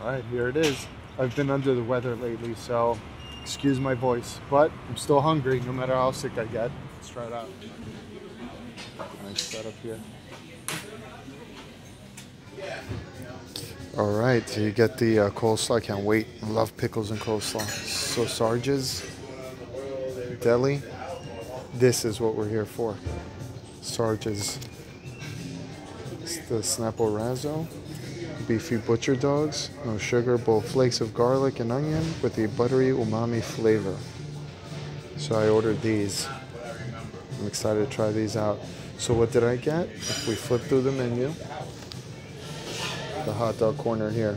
All right, here it is. I've been under the weather lately, so excuse my voice, but I'm still hungry no matter how sick I get. Let's try it out. Nice setup here. All right, so you get the uh, coleslaw. I can't wait. I love pickles and coleslaw. So Sarge's Deli. This is what we're here for. Sarge's. It's the Snap-o-Razzo. Beefy butcher dogs. No sugar, both flakes of garlic and onion with a buttery umami flavor. So I ordered these. I'm excited to try these out. So what did I get? If we flip through the menu, the hot dog corner here.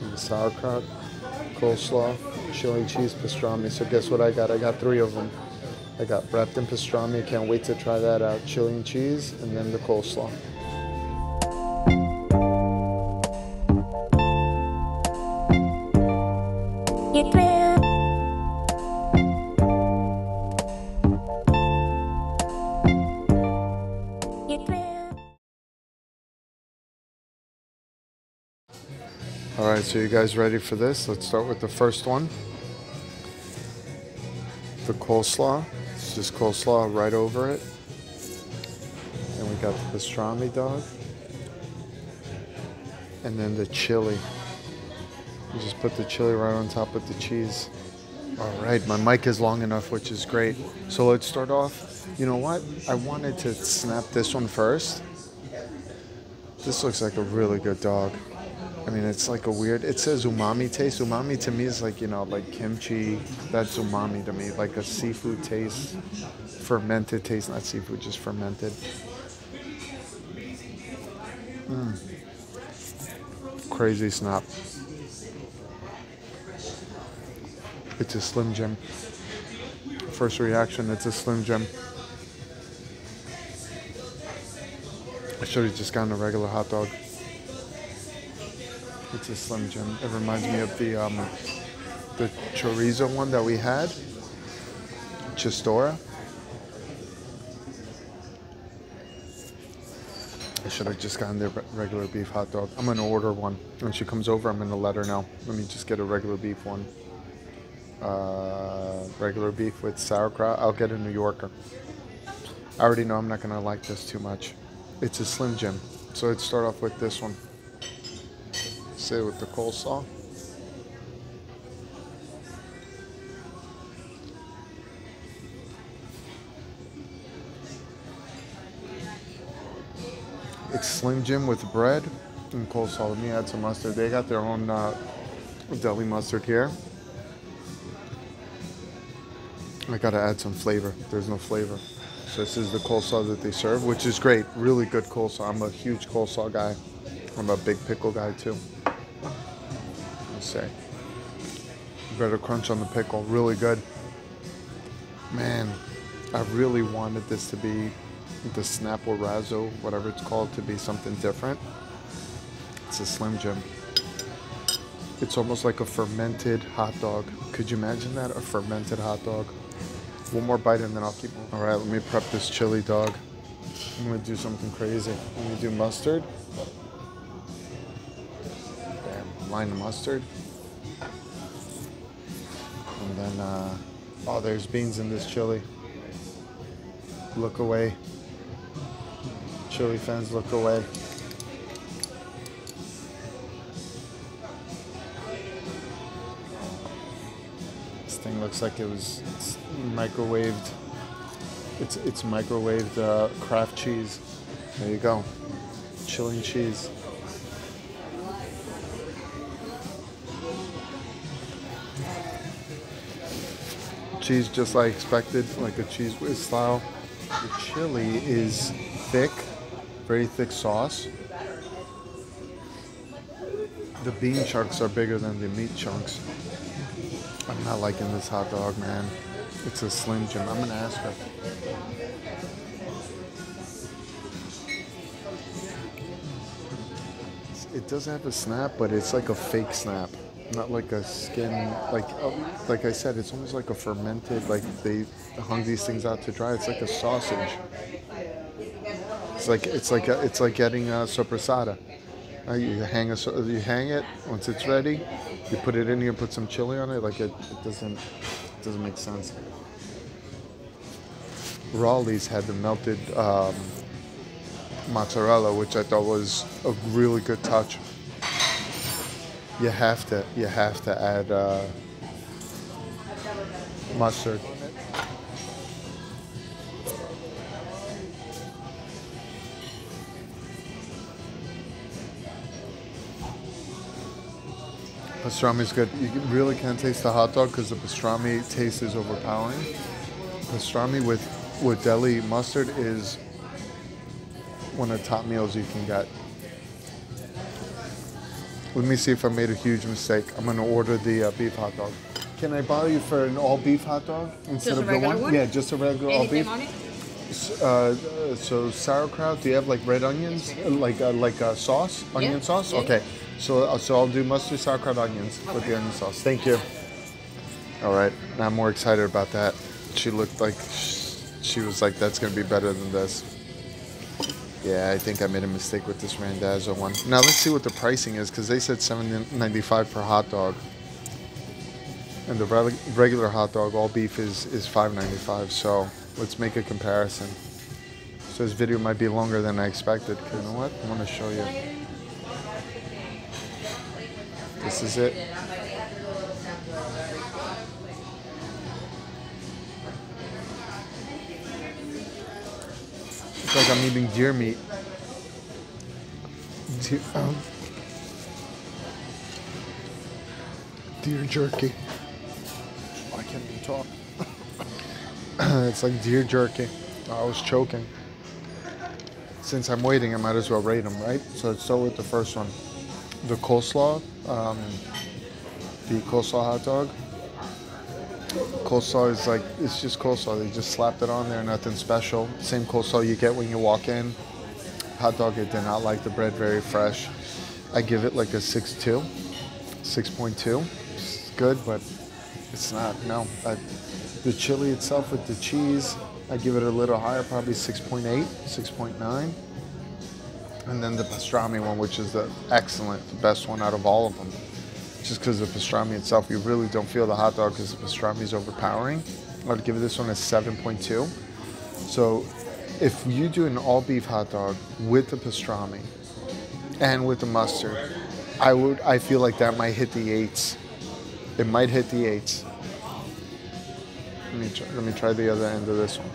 And the sauerkraut, coleslaw, chili cheese, pastrami. So guess what I got? I got three of them. I got wrapped in pastrami. Can't wait to try that out. Chili and cheese, and then the coleslaw. So you guys ready for this? Let's start with the first one. The coleslaw. It's just coleslaw right over it. And we got the pastrami dog. And then the chili. You just put the chili right on top of the cheese. All right, my mic is long enough, which is great. So let's start off. You know what? I wanted to snap this one first. This looks like a really good dog. I mean, it's like a weird. It says umami taste. Umami to me is like you know, like kimchi. That's umami to me, like a seafood taste, fermented taste, not seafood, just fermented. Mm. Crazy snap. It's a Slim Jim. First reaction, it's a Slim Jim. I should have just gotten a regular hot dog. It's a Slim Jim. It reminds me of the um, the chorizo one that we had, Chistorra. I should have just gotten the regular beef hot dog. I'm gonna order one. When she comes over, I'm gonna let her know. Let me just get a regular beef one. Uh, regular beef with sauerkraut. I'll get a New Yorker. I already know I'm not gonna like this too much. It's a Slim Jim. So let's start off with this one. Say with the coleslaw. It's Slim Jim with bread and coleslaw. Let me add some mustard. They got their own uh, deli mustard here. I gotta add some flavor. There's no flavor. So this is the coleslaw that they serve, which is great. Really good coleslaw. I'm a huge coleslaw guy. I'm a big pickle guy too. Let's say. Better crunch on the pickle. Really good. Man, I really wanted this to be the Snap-o-Razzo, whatever it's called, to be something different. It's a Slim Jim. It's almost like a fermented hot dog. Could you imagine that? A fermented hot dog. One more bite and then I'll keep moving. All right, let me prep this chili dog. I'm gonna do something crazy. I'm gonna do mustard. Of mustard. And then, uh, oh, there's beans in this chili. Look away. Chili fans, look away. This thing looks like it was microwaved. It's it's microwaved uh, Kraft cheese. There you go, chili cheese. Cheese just like expected, like a Cheez Whiz style. The chili is thick, very thick sauce. The bean chunks are bigger than the meat chunks. I'm not liking this hot dog, man. It's a Slim Jim. I'm gonna ask her. It does have a snap, but it's like a fake snap, not like a skin. Like, uh, like I said, it's almost like a fermented. Like they hung these things out to dry. It's like a sausage. It's like it's like a, it's like getting a soppressata. Uh, you hang a, you hang it once it's ready. You put it in here, put some chili on it. Like it, it doesn't it doesn't make sense. Raleigh's had the melted um, mozzarella, which I thought was a really good touch. You have to you have to add uh, mustard. Pastrami is good. You really can't taste the hot dog because the pastrami taste is overpowering. Pastrami with with deli mustard is one of the top meals you can get. Let me see if I made a huge mistake. I'm gonna order the uh, beef hot dog. Can I bother you for an all beef hot dog instead Just a of the one? one? Yeah, just a regular all beef. on it? S- Uh, so sauerkraut. Do you have like red onions, Uh, like uh, like uh, sauce, onion Yeah, sauce? yeah. Okay. So uh, so I'll do mustard, sauerkraut, onions with the onion sauce. Thank you. All right. Now I'm more excited about that. She looked like she was like, "That's gonna be better than this." Yeah, I think I made a mistake with this Randazzo one. Now let's see what the pricing is because they said $7.95 per hot dog, and the regular hot dog, all beef, is is $5.95. So let's make a comparison. So this video might be longer than I expected. You know what? I want to show you. This is it. It's like I'm eating deer meat. Deer, um, deer jerky. I can't even talk. it's like deer jerky. I was choking. Since I'm waiting, I might as well rate them, right? So let's start with the first one. The coleslaw, um, the coleslaw hot dog. Coleslaw is like, it's just coleslaw. They just slapped it on there, nothing special. Same coleslaw you get when you walk in. Hot dog, I did not like the bread, very fresh. I give it like a 6.2, 6.2. It's good, but it's not, no. I, the chili itself with the cheese, I give it a little higher, probably 6.8, 6.9. And then the pastrami one, which is the excellent, the best one out of all of them. Just because of the pastrami itself, you really don't feel the hot dog because the pastrami is overpowering. I'd give this one a 7.2. So if you do an all beef hot dog with the pastrami and with the mustard, I would I feel like that might hit the eights. It might hit the eights. Let me try, let me try the other end of this one.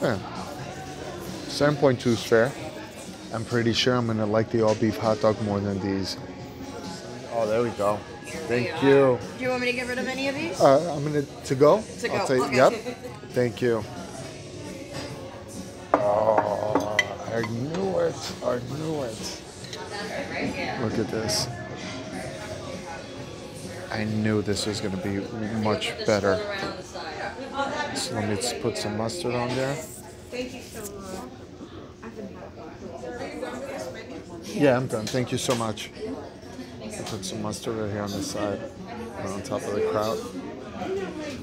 Yeah. 7.2 is fair. I'm pretty sure I'm gonna like the all beef hot dog more than these. Oh, there we go. Thank you. Do you want me to get rid of any of these? Uh, I'm gonna to go. To go, I'll take. okay. Yep. Thank you. Oh, I knew it. I knew it. Look at this. I knew this was gonna be much better. So let me just put some mustard on there. Yeah, I'm done. Thank you so much. I'll put some mustard right here on the side, on top of the kraut.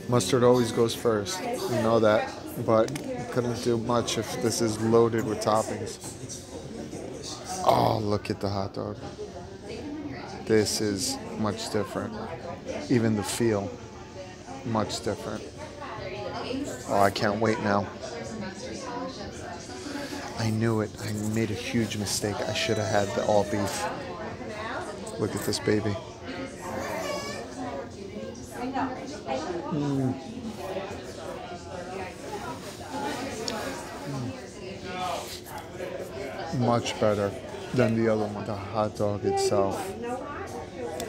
Mustard always goes first. You know that, but couldn't do much if this is loaded with toppings. Oh, look at the hot dog. This is much different. Even the feel, much different. Oh, I can't wait now. I knew it. I made a huge mistake. I should have had the all beef. Look at this baby. Mm. Mm. Much better than the other one. The hot dog itself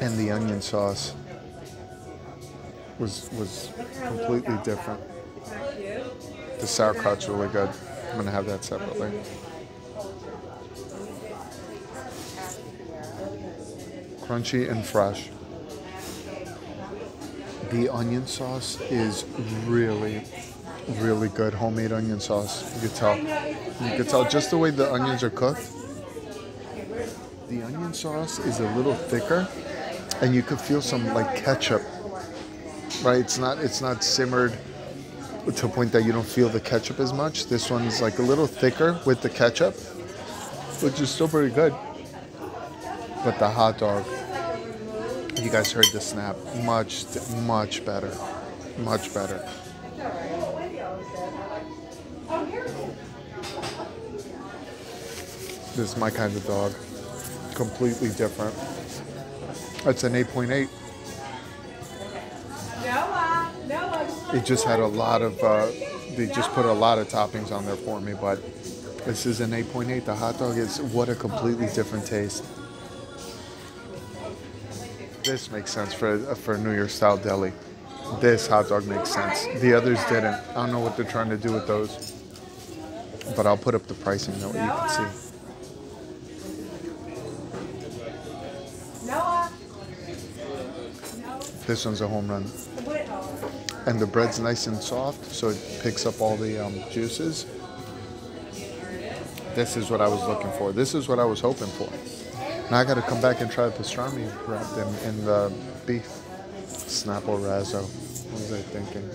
and the onion sauce was was completely different. The sauerkraut's really good. I'm gonna have that separately. Crunchy and fresh. The onion sauce is really, really good. Homemade onion sauce. You could tell. You could tell just the way the onions are cooked. The onion sauce is a little thicker, and you could feel some like ketchup. Right? It's not. It's not simmered to a point that you don't feel the ketchup as much. This one's like a little thicker with the ketchup, which is still pretty good. But the hot dog, you guys heard the snap, much, much better. Much better. This is my kind of dog. Completely different. It's an 8.8. It just had a lot of, uh, they just put a lot of toppings on there for me, but this is an 8.8. The hot dog is, what a completely different taste. This makes sense for, for a New York style deli. This hot dog makes sense. The others didn't. I don't know what they're trying to do with those. But I'll put up the pricing that you can see. Noah This one's a home run. And the bread's nice and soft, so it picks up all the um, juices. This is what I was looking for. This is what I was hoping for. Now I gotta come back and try the pastrami wrapped in, in the beef. Snap-o-Razzo. What was I thinking?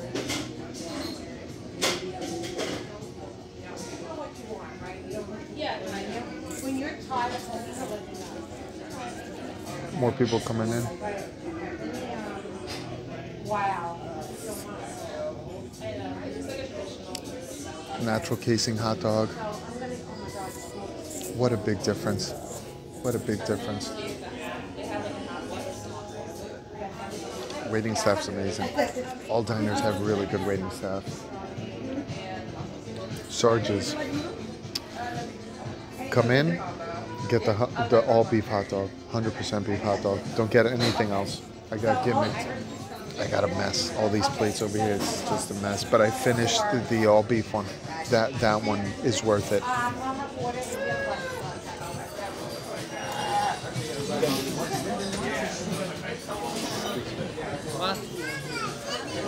More people coming in. Wow. Natural casing hot dog. What a big difference. What a big difference. Waiting staff's amazing. All diners have really good waiting staff. Sarge's. Come in, get the the all beef hot dog, 100% beef hot dog. Don't get anything else. I got gimmicked. I got a mess. All these plates over here, it's just a mess. But I finished the, the all beef one. That that one is worth it.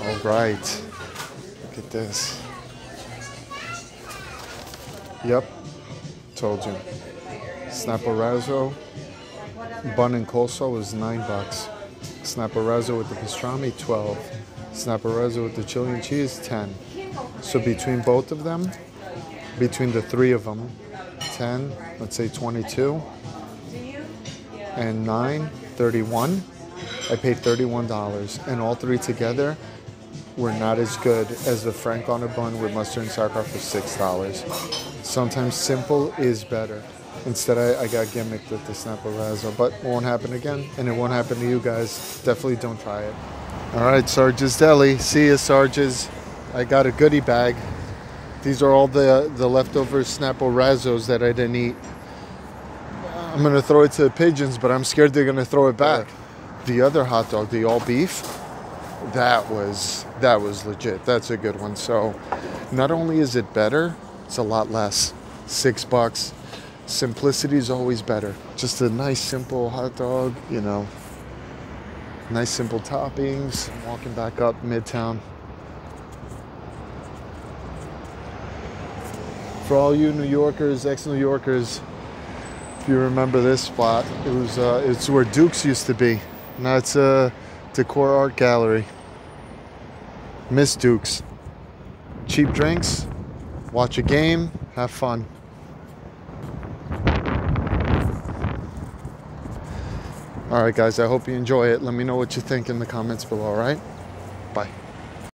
All right. Look at this. Yep. Told you. Snap-o-Razzo. Bun and coleslaw was nine bucks. Snap-o-Razzo with the pastrami, 12. Snap-o-Razzo with the chili and cheese, 10. So between both of them, between the three of them, 10, let's say 22, and 9, 31. I paid $31. And all three together were not as good as the Frank on a bun with mustard and sauerkraut for $6. Sometimes simple is better. Instead, I, I got gimmicked with the Snap-o-Razzo, uh, but it won't happen again, and it won't happen to you guys. Definitely don't try it. All right, Sarge's Deli. See you, Sarge's. I got a goodie bag. These are all the, the leftover Snap-o-Razzo's that I didn't eat. I'm gonna throw it to the pigeons, but I'm scared they're gonna throw it back. The other hot dog, the all beef, that was that was legit. That's a good one. So not only is it better, it's a lot less. Six bucks. Simplicity is always better. Just a nice simple hot dog, you know. Nice simple toppings. I'm walking back up Midtown. For all you New Yorkers, ex-New Yorkers, if you remember this spot, it was uh, it's where Duke's used to be. Now it's a decor art gallery. Miss Duke's. Cheap drinks, watch a game, have fun. All right, guys, I hope you enjoy it. Let me know what you think in the comments below, all right? Bye.